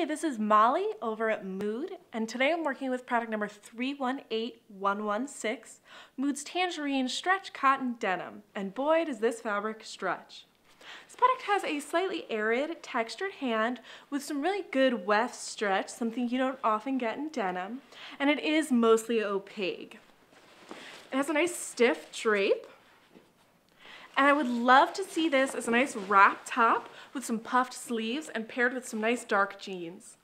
Hey, this is Molly over at Mood, and today I'm working with product number 318116, Mood's Tangerine Stretch Cotton Denim, and boy does this fabric stretch. This product has a slightly arid, textured hand with some really good weft stretch, something you don't often get in denim, and it is mostly opaque. It has a nice stiff drape, and I would love to see this as a nice wrap top with some puffed sleeves and paired with some nice dark jeans.